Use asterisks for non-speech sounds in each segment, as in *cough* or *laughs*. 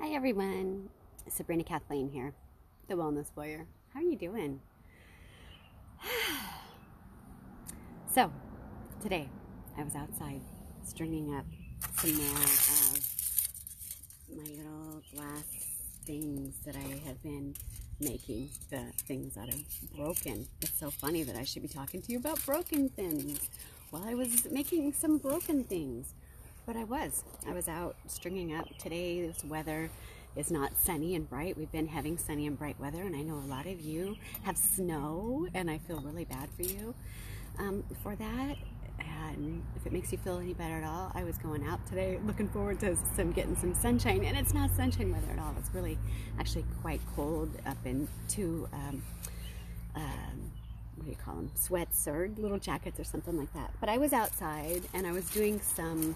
Hi everyone, Sabrina Cathleen here, the Wellness Warrior. How are you doing? *sighs* so, today I was outside stringing up some more of my little glass things that I have been making, the things that are broken. It's so funny that I should be talking to you about broken things while I was making some broken things. But I was. I was out stringing up. Today, this weather is not sunny and bright. We've been having sunny and bright weather, and I know a lot of you have snow, and I feel really bad for you um, for that. And if it makes you feel any better at all, I was going out today looking forward to some getting some sunshine, and it's not sunshine weather at all. It's really actually quite cold up into um, um, what do you call them? Sweats or little jackets or something like that. But I was outside and I was doing some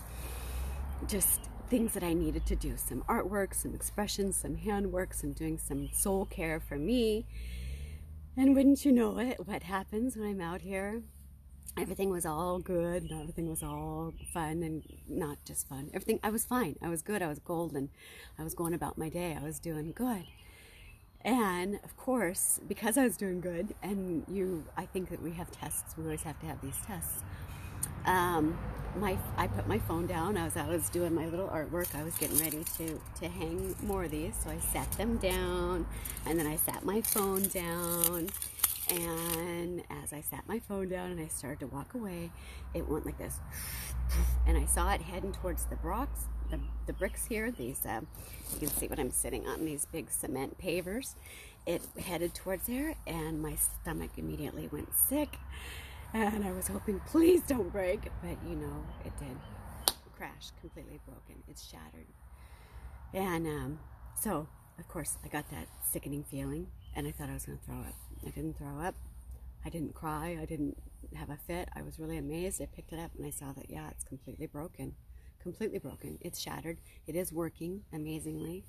just things that I needed to do some artwork, some expressions, some handwork, some doing some soul care for me. And wouldn't you know it, what happens when I'm out here? Everything was all good, and everything was all fun, and not just fun. Everything, I was fine. I was good. I was golden. I was going about my day. I was doing good. And of course, because I was doing good, and you, I think that we have tests. We always have to have these tests um, my I put my phone down. I was I was doing my little artwork. I was getting ready to to hang more of these, so I sat them down, and then I sat my phone down. And as I sat my phone down and I started to walk away, it went like this, and I saw it heading towards the bricks. The, the bricks here, these uh, you can see what I'm sitting on. These big cement pavers. It headed towards there, and my stomach immediately went sick and I was hoping, please don't break, but you know, it did crash, completely broken. It's shattered. And um, so, of course, I got that sickening feeling, and I thought I was going to throw up. I didn't throw up. I didn't cry. I didn't have a fit. I was really amazed. I picked it up and I saw that, yeah, it's completely broken. Completely broken. It's shattered. It is working amazingly.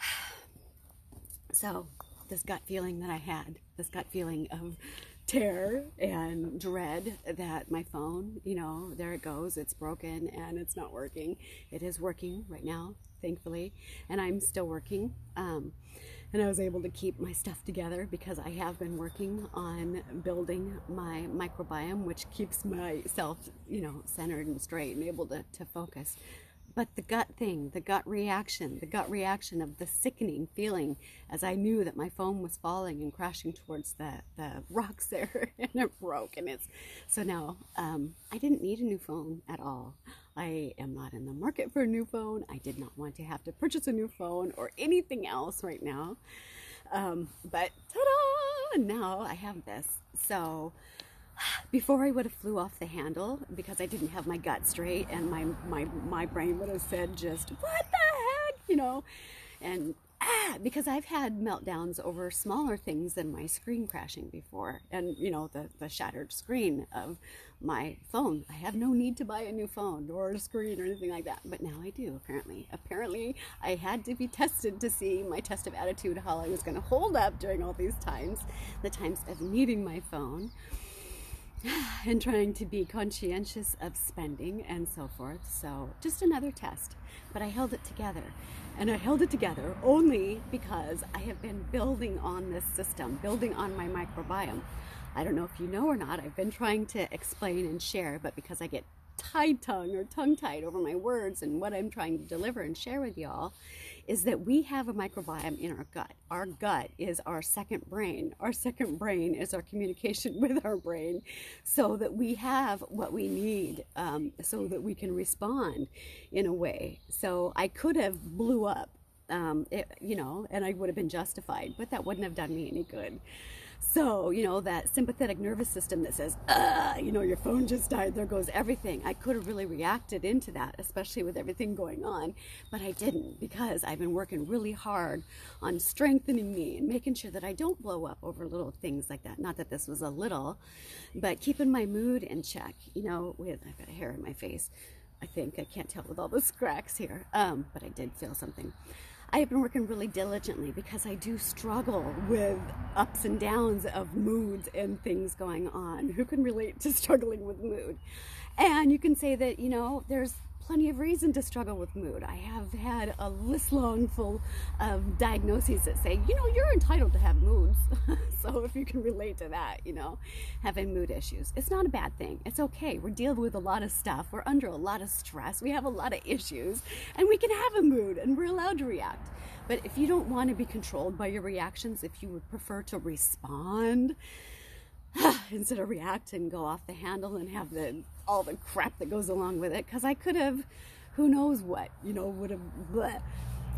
*sighs* So, this gut feeling that I had, this gut feeling of terror and dread that my phone, you know, there it goes, it's broken and it's not working. It is working right now, thankfully, and I'm still working. Um, and I was able to keep my stuff together because I have been working on building my microbiome, which keeps myself, you know, centered and straight and able to, to focus but the gut thing, the gut reaction, the gut reaction of the sickening feeling as I knew that my phone was falling and crashing towards the, the rocks *laughs* there and it broke. And it's so now um, I didn't need a new phone at all. I am not in the market for a new phone. I did not want to have to purchase a new phone or anything else right now. Um, but ta da! Now I have this. So before I would have flew off the handle because I didn't have my gut straight and my, my, my brain would have said just, what the heck, you know, and ah, because I've had meltdowns over smaller things than my screen crashing before and, you know, the, the shattered screen of my phone. I have no need to buy a new phone or a screen or anything like that, but now I do apparently. Apparently, I had to be tested to see my test of attitude, how I was going to hold up during all these times, the times of needing my phone *sighs* and trying to be conscientious of spending and so forth. So, just another test. But I held it together. And I held it together only because I have been building on this system, building on my microbiome. I don't know if you know or not, I've been trying to explain and share, but because I get tied tongue or tongue tied over my words and what I'm trying to deliver and share with y'all, is that we have a microbiome in our gut. Our gut is our second brain. Our second brain is our communication *laughs* with our brain so that we have what we need um, so that we can respond in a way. So I could have blew up, um, it, you know, and I would have been justified, but that wouldn't have done me any good. So, you know, that sympathetic nervous system that says, ah, you know, your phone just died, there goes everything. I could have really reacted into that, especially with everything going on, but I didn't because I've been working really hard on strengthening me and making sure that I don't blow up over little things like that. Not that this was a little, but keeping my mood in check, you know, with, I've got hair in my face. I think I can't tell with all the cracks here, um, but I did feel something. I have been working really diligently because I do struggle with ups and downs of moods and things going on. Who can relate to *laughs* struggling with mood? And you can say that, you know, there's plenty of reason to struggle with mood. I have had a list long full of diagnoses that say, you know, you're entitled to have moods. *laughs* so if you can relate to that, you know, having mood issues, it's not a bad thing. It's okay. We're dealing with a lot of stuff. We're under a lot of stress. We have a lot of issues and we can have a mood and we're allowed to react. But if you don't want to be controlled by your reactions, if you would prefer to respond, *sighs* instead of react and go off the handle and have the all the crap that goes along with it because I could have who knows what you know would have bleh.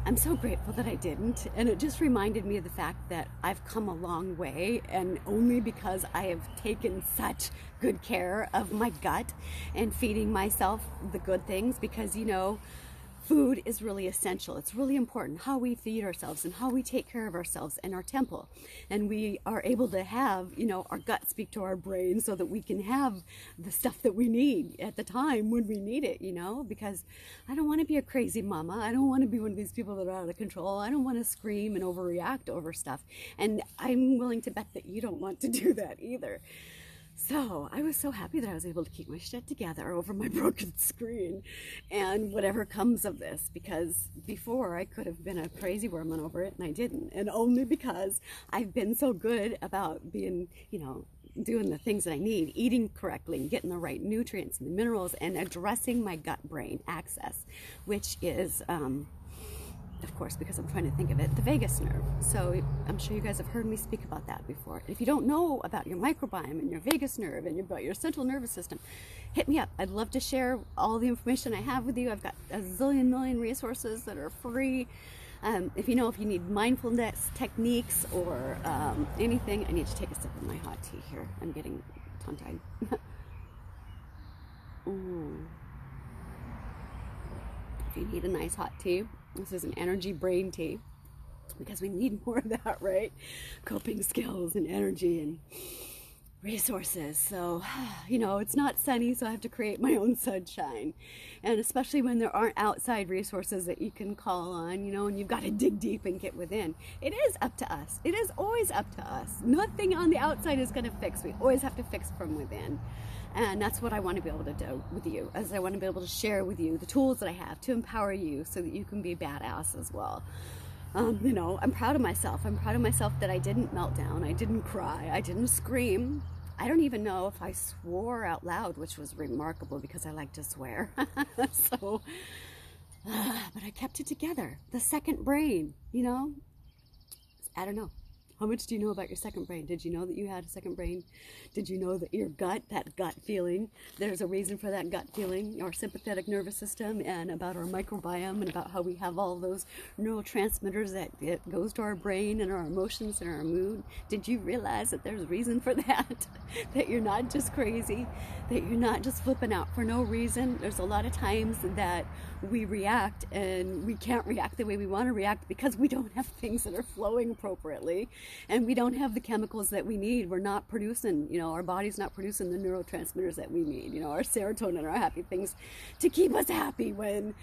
I'm so grateful that I didn't and it just reminded me of the fact that I've come a long way and only because I have taken such good care of my gut and feeding myself the good things because you know food is really essential. It's really important how we feed ourselves and how we take care of ourselves and our temple. And we are able to have, you know, our gut speak to our brain so that we can have the stuff that we need at the time when we need it, you know, because I don't want to be a crazy mama. I don't want to be one of these people that are out of control. I don't want to scream and overreact over stuff. And I'm willing to bet that you don't want to do that either. So I was so happy that I was able to keep my shit together over my *laughs* broken screen and whatever comes of this because before I could have been a crazy woman over it and I didn't. And only because I've been so good about being, you know, doing the things that I need, eating correctly, and getting the right nutrients and the minerals, and addressing my gut brain axis, which is um, of course, because I'm trying to think of it, the vagus nerve. So I'm sure you guys have heard me speak about that before. If you don't know about your microbiome and your vagus nerve and about your central nervous system, hit me up. I'd love to share all the information I have with you. I've got a zillion million resources that are free. Um, if you know if you need mindfulness techniques or um, anything, I need to take a sip of my hot tea here. I'm getting tongue-tied. mm. *laughs* If you need a nice hot tea, this is an energy brain tea because we need more of that, *laughs* right? Coping skills and energy and resources. So, *sighs* you know, it's not sunny, so I have to create my own sunshine. And especially when there aren't outside resources that you can call on, you know, and you've got to dig deep and get within. It is up to us. It is always up to us. Nothing on the outside is going to fix. We always have to fix from within. And that's what I want to be able to do with you, as I want to be able to share with you the tools that I have to empower you so that you can be badass as well. Um, you know, I'm proud of myself. I'm proud of myself that I didn't melt down. I didn't cry. I didn't scream. I don't even know if I swore out loud, which was remarkable because I like to swear. *laughs* so, uh, *sighs* but I kept it together. The second brain, you know, I don't know. How much do you know about your second brain? Did you know that you had a second brain? Did you know that your gut, that gut feeling, there's a reason for that gut feeling, our sympathetic nervous system, and about our microbiome, and about how we have all those neurotransmitters that it goes to our brain and our emotions and our mood? Did you realize that there's a reason for that? *laughs* that you're not just crazy, that you're not just flipping out for no reason. There's a lot of times that we react and we can't react the way we want to react because we don't have things that are flowing appropriately and we don't have the chemicals that we need. We're not producing, you know, our body's not producing the neurotransmitters that we need, you know, our serotonin, our happy things to keep us happy when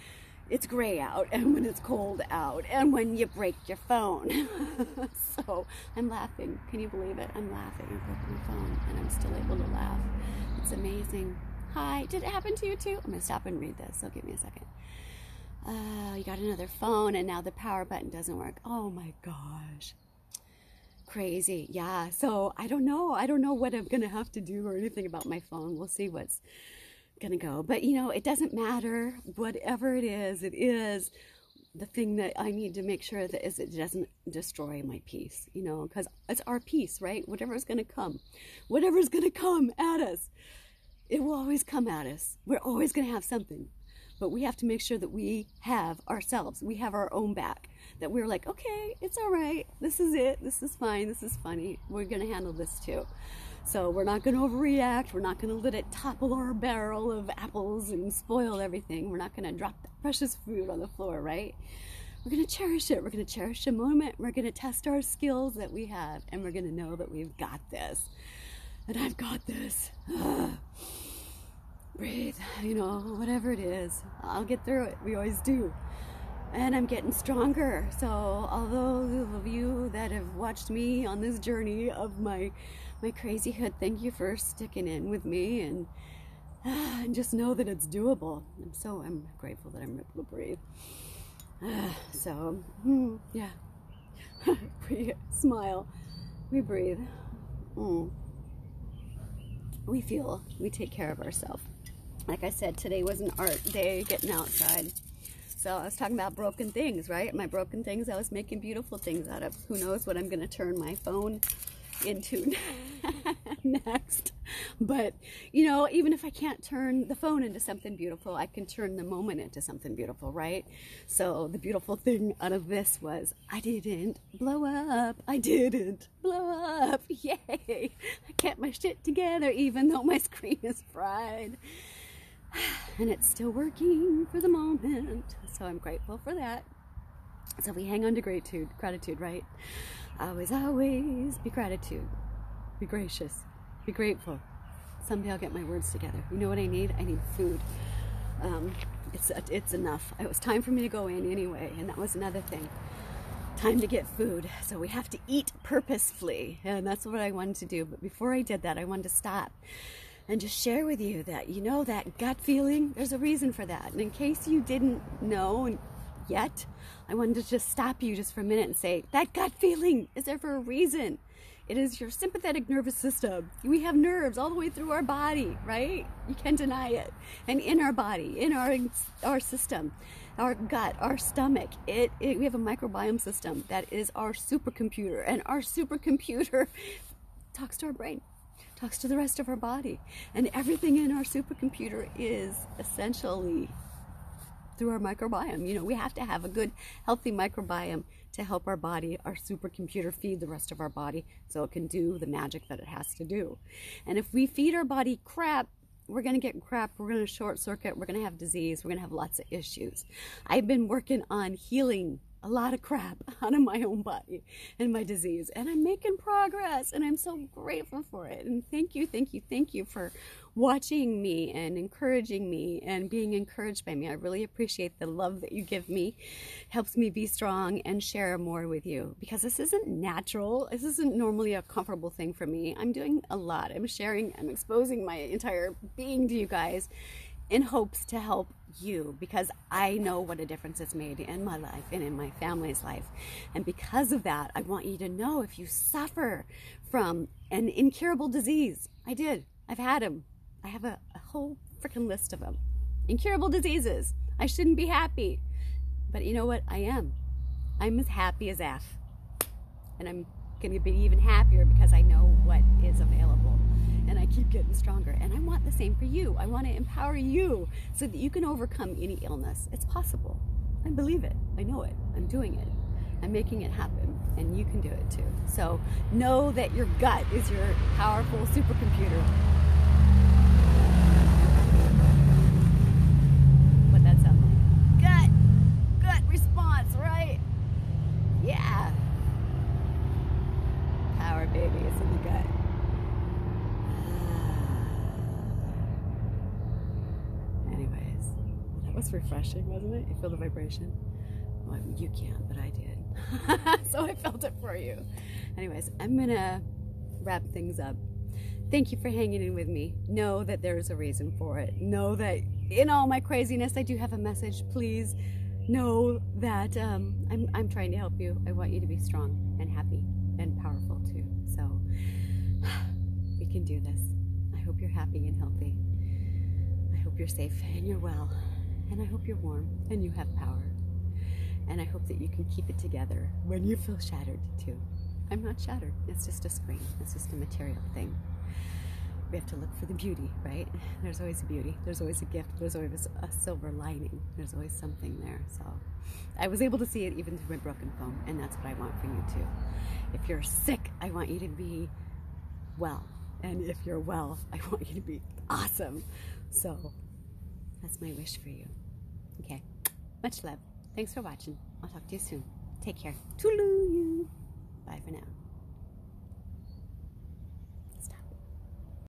it's gray out and when it's cold out and when you break your phone. *laughs* so I'm laughing. Can you believe it? I'm laughing. I broke my phone and I'm still able to laugh. It's amazing. Hi, did it happen to you too? I'm going to stop and read this, so give me a second. Uh, you got another phone and now the power button doesn't work. Oh my gosh crazy. Yeah. So I don't know. I don't know what I'm going to have to do or anything about my phone. We'll see what's going to go. But you know, it doesn't matter. Whatever it is, it is the thing that I need to make sure that is it doesn't destroy my peace, you know, because it's our peace, right? Whatever's going to come, whatever's going to come at us, it will always come at us. We're always going to have something, but we have to make sure that we have ourselves, we have our own back that we are like, okay, it's all right. This is it. This is fine. This is funny. We're going to handle this too. So we're not going to overreact. We're not going to let it topple our barrel of apples and spoil everything. We're not going to drop that precious food on the floor, right? We're going to cherish it. We're going to cherish the moment. We're going to test our skills that we have, and we're going to know that we've got this. And I've got this. *sighs* Breathe, you know, whatever it is. I'll get through it. We always do and I'm getting stronger. So, all those of you that have watched me on this journey of my my crazy hood, thank you for sticking in with me and *sighs* and just know that it's doable. I'm so I'm grateful that I'm able to breathe. *sighs* so mm, yeah, *laughs* we smile, we breathe, mm. we feel, we take care of ourselves. Like I said, today was an art day, getting outside. So I was talking about broken things, right? My broken things, I was making beautiful things out of. Who knows what I'm going to turn my phone into *laughs* next. But, you know, even if I can't turn the phone into something beautiful, I can turn the moment into something beautiful, right? So the beautiful thing out of this was I didn't blow up. I didn't blow up. *laughs* Yay. I kept my shit together even though my screen is fried. *sighs* And it's still working for the moment. So I'm grateful for that. So we hang on to gratitude, gratitude, right? Always, always be gratitude. Be gracious. Be grateful. Someday I'll get my words together. You know what I need? I need food. Um, it's it's enough. It was time for me to go in anyway, and that was another thing. Time to get food. So we have to eat purposefully, and that's what I wanted to do. But before I did that, I wanted to stop and just share with you that you know that gut feeling. There's a reason for that, and in case you didn't know yet, I wanted to just stop you just for a minute and say, that gut feeling is there for a reason. It is your sympathetic nervous system. We have nerves all the way through our body, right? You can't deny it. And in our body, in our our system, our gut, our stomach, it, it we have a microbiome system that is our supercomputer, and our supercomputer *laughs* talks to our brain talks to the rest of our body. And everything in our supercomputer is essentially through our microbiome. You know, we have to have a good, healthy microbiome to help our body, our supercomputer, feed the rest of our body so it can do the magic that it has to do. And if we feed our body crap, we're going to get crap, we're going to short circuit, we're going to have disease, we're going to have lots of issues. I've been working on healing a lot of crap *laughs* out of my own body and my disease. And I'm making progress and I'm so grateful for it. And thank you, thank you, thank you for watching me and encouraging me and being encouraged by me. I really appreciate the love that you give me. Helps me be strong and share more with you because this isn't natural. This isn't normally a comfortable thing for me. I'm doing a lot. I'm sharing, I'm exposing my entire being to you guys in hopes to help you because I know what a difference it's made in my life and in my family's life. And because of that, I want you to know if you suffer from an incurable disease, I did. I've had them. I have a, a whole freaking list of them. Incurable diseases. I shouldn't be happy. But you know what? I am. I'm as happy as F. And I'm going to be even happier because I know what is available and I keep getting stronger. And I want the same for you. I want to empower you so that you can overcome any illness. It's possible. I believe it. I know it. I'm doing it. I'm making it happen. And you can do it too. So know that your gut is your powerful supercomputer. What that sound like? Gut! Gut response, right? Yeah. Power baby is in the gut. Was refreshing, wasn't it? You feel the vibration? Well, you can't, but I did. *laughs* so I felt it for you. Anyways, I'm going to wrap things up. Thank you for hanging in with me. Know that there's a reason for it. Know that in all my craziness, I do have a message. Please know that um, I'm, I'm trying to help you. I want you to be strong and happy and powerful too. So *sighs* we can do this. I hope you're happy and healthy. I hope you're safe and you're well. And I hope you're warm and you have power. And I hope that you can keep it together when you feel shattered too. I'm not shattered. It's just a screen. It's just a material thing. We have to look for the beauty, right? There's always a beauty. There's always a gift. There's always a silver lining. There's always something there. So I was able to see it even through my broken phone, and that's what I want for you too. If you're sick, I want you to be well. And if you're well, I want you to be awesome. So that's my wish for you. Okay. Much love. Thanks for watching. I'll talk to you soon. Take care. Toodaloo you. Bye for now.